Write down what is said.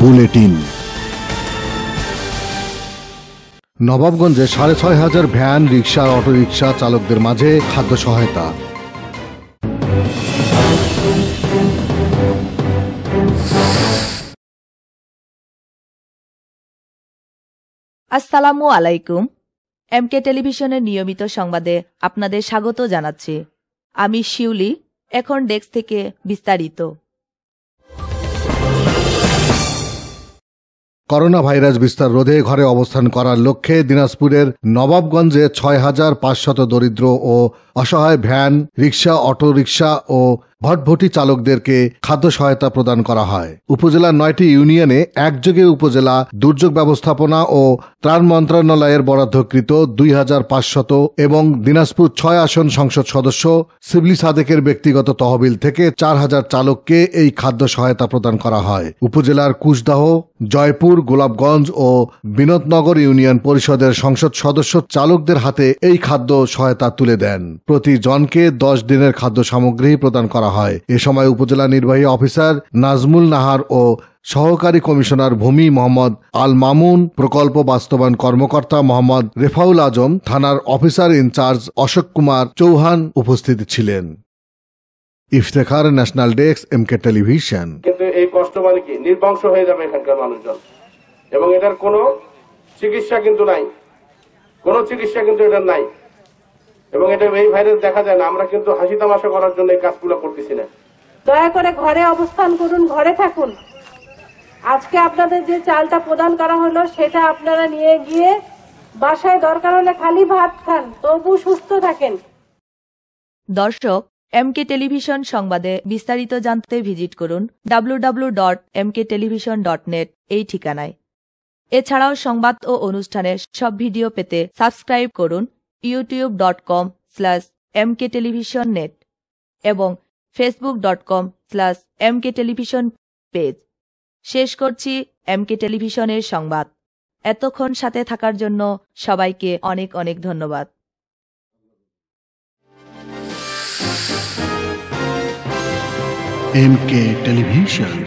Bulletin. নবাবগঞ্জে সাড়ে ছয় হাজার ভ্যান, রিক্সা, অটোরিকশা চালকদের মাঝে খাদ্য সহায়তা। আসসালামু আলাইকুম। এমকে টেলিভিশনের নিয়মিত সংবাদে আপনাদের স্বাগত জানাচ্ছি। আমি শিউলি, এখন ডেস্ক থেকে বিস্তারিত। করোনা ভাইরাস বিস্তার রোধে ঘরে অবস্থান করার লক্ষ্যে দিনাজপুরের নবাবগঞ্জে ছয় হাজার পাঁচশত দরিদ্র ও অসহায় ভ্যান, রিক্সা অটোরিকশা ও ভটভটি চালকদেরকে খাদ্য সহায়তা প্রদান করা হয়। উপজেলার নয়টি ইউনিয়নে একযোগে উপজেলা দুর্যোগ ব্যবস্থাপনা ও ত্রাণ মন্ত্রণালয়ের বরাদ্দকৃত দুই হাজার পাঁচশত এবং দিনাজপুর ছয় আসন সংসদ সদস্য সিবলি সাদেকের ব্যক্তিগত তহবিল থেকে চার হাজার চালককে এই খাদ্য সহায়তা প্রদান করা হয়। উপজেলার কুশদাহ, জয়পুর, গোলাপগঞ্জ ও বিনোদনগর ইউনিয়ন পরিষদের সংসদ সদস্য চালকদের হাতে এই খাদ্য সহায়তা তুলে দেন। প্রতি জনকে দশ দিনের খাদ্য সামগ্রী প্রদান করা হয়। এ সময় উপজেলা নির্বাহী অফিসার নাজমুল নাহার ও সহকারী কমিশনার ভূমি মোহাম্মদ আল মামুন প্রকল্প বাস্তবায়ন কর্মকর্তা মোহাম্মদ রেফাউল আজম, থানার officer in charge Ashok Kumar Chauhan উপস্থিত ছিলেন। Iftekhar national desk, M K television. কিন্তু এই কষ্ট মানে কি? নির্বংশ হয়ে যাবে এখানকার মানুষজন। এবং এটার কোনো চিকিৎসা কিন্তু নাই। কোনো চিকিৎসা কিন্তু এটার নাই। এবং এটা এই ভাইরাস দেখা যায় না। আমরা কিন্তু হাসি তামাশা করার জন্য এই কাজগুলো করতেছি না। দয়া করে ঘরে অবস্থান করুন ঘরে থাকুন। আজকে আপনাদের যে চালটা প্রদান করা হলো সেটা আপনারা নিয়ে গিয়ে বাসায় দরকার হলে খালি ভাত খান তবু সুস্থ থাকেন। দর্শক এমকে টেলিভিশন সংবাদে বিস্তারিত জানতে ভিজিট করুন W dot M K television dot net এই ঠিকানায়। এছাড়াও সংবাদ ও অনুষ্ঠানের সব ভিডিও পেতে সাবস্ক্রাইব করুন YouTube dot com slash M K television net এবং Facebook dot com slash M K television page শেষ করছি এমকে টেলিভিশনের সংবাদ। এতক্ষণ সাথে থাকার জন্য সবাইকে অনেক অনেক ধন্যবাদ। MK television